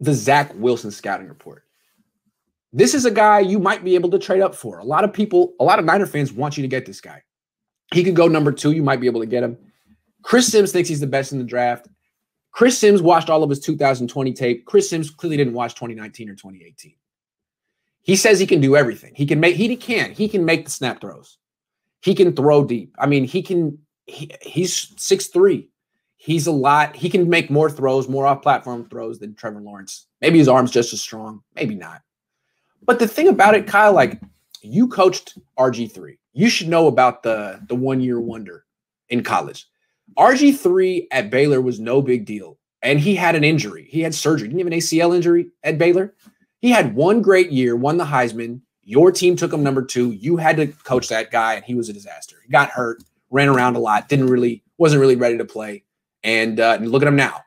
the Zach Wilson scouting report. This is a guy you might be able to trade up for. A lot of people, a lot of Niner fans want you to get this guy. He could go number two. You might be able to get him. Chris Sims thinks he's the best in the draft. Chris Sims watched all of his 2020 tape. Chris Sims clearly didn't watch 2019 or 2018. He says he can do everything. He can make he can. He can make the snap throws. He can throw deep. I mean, he can he, he's six three. He's a lot. He can make more throws, more off platform throws than Trevor Lawrence. Maybe his arm's just as strong, maybe not. But the thing about it, Kyle, like you coached RG3. You should know about the the one year wonder in college. RG3 at Baylor was no big deal. And he had an injury. He had surgery. Didn't have an ACL injury at Baylor. He had one great year, won the Heisman. Your team took him number two. You had to coach that guy, and he was a disaster. He got hurt, ran around a lot, didn't really, wasn't really ready to play. And, uh, look at him now.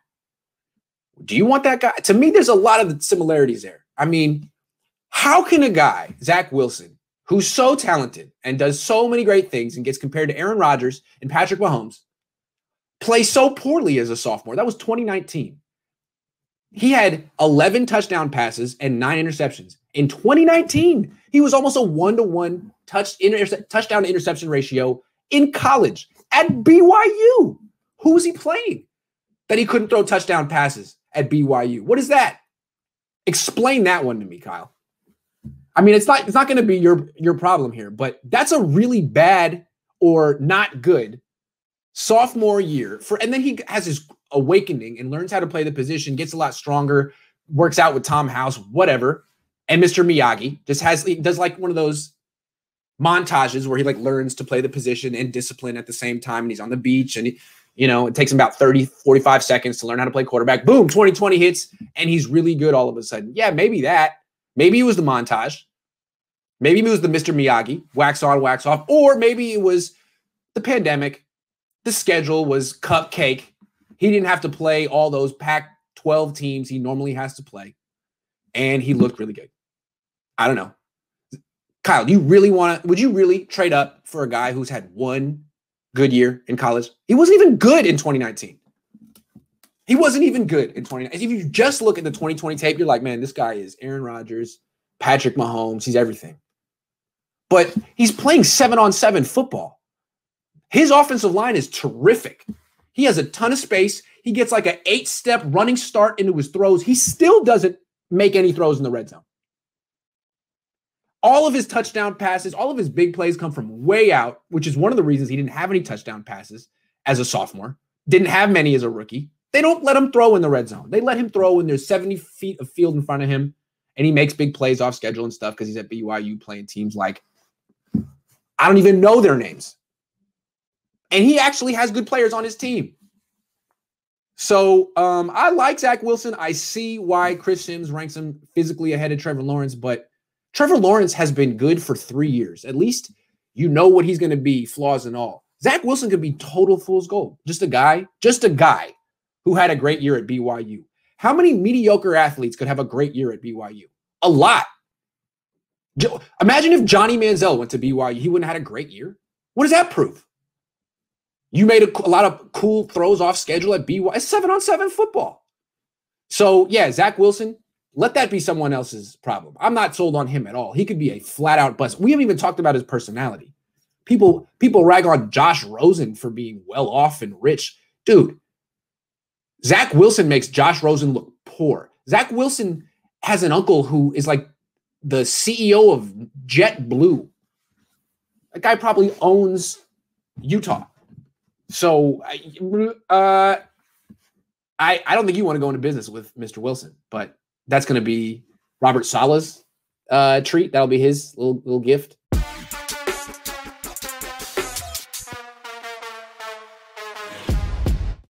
Do you want that guy? To me, there's a lot of similarities there. I mean, how can a guy, Zach Wilson, who's so talented and does so many great things and gets compared to Aaron Rodgers and Patrick Mahomes, play so poorly as a sophomore. That was 2019. He had 11 touchdown passes and nine interceptions. In 2019, he was almost a one to one touchdown to interception ratio in college at BYU. Who was he playing that he couldn't throw touchdown passes at BYU? What is that? Explain that one to me, Kyle. I mean, it's not it's not going to be your your problem here, but that's a really bad or not good sophomore year for and then he has his awakening and learns how to play the position gets a lot stronger works out with tom house whatever and mr miyagi just has he does like one of those montages where he like learns to play the position and discipline at the same time and he's on the beach and he, you know it takes him about 30 45 seconds to learn how to play quarterback boom 2020 hits and he's really good all of a sudden yeah maybe that maybe it was the montage maybe it was the mr miyagi wax on wax off or maybe it was the pandemic the schedule was cupcake. He didn't have to play all those Pac 12 teams he normally has to play. And he looked really good. I don't know. Kyle, do you really want to, would you really trade up for a guy who's had one good year in college? He wasn't even good in 2019. He wasn't even good in 2019. If you just look at the 2020 tape, you're like, man, this guy is Aaron Rodgers, Patrick Mahomes. He's everything. But he's playing seven on seven football. His offensive line is terrific. He has a ton of space. He gets like an eight step running start into his throws. He still doesn't make any throws in the red zone. All of his touchdown passes, all of his big plays come from way out, which is one of the reasons he didn't have any touchdown passes as a sophomore, didn't have many as a rookie. They don't let him throw in the red zone. They let him throw when there's 70 feet of field in front of him and he makes big plays off schedule and stuff because he's at BYU playing teams like I don't even know their names. And he actually has good players on his team. So um, I like Zach Wilson. I see why Chris Sims ranks him physically ahead of Trevor Lawrence, but Trevor Lawrence has been good for three years. At least you know what he's going to be, flaws and all. Zach Wilson could be total fool's gold. Just a guy, just a guy who had a great year at BYU. How many mediocre athletes could have a great year at BYU? A lot. Imagine if Johnny Manziel went to BYU, he wouldn't have had a great year. What does that prove? You made a, a lot of cool throws off schedule at BY. It's seven on seven football. So yeah, Zach Wilson, let that be someone else's problem. I'm not sold on him at all. He could be a flat out bust. We haven't even talked about his personality. People people rag on Josh Rosen for being well off and rich. Dude, Zach Wilson makes Josh Rosen look poor. Zach Wilson has an uncle who is like the CEO of JetBlue. That guy probably owns Utah. So, uh, I I don't think you want to go into business with Mr. Wilson, but that's going to be Robert Saleh's uh, treat. That'll be his little little gift.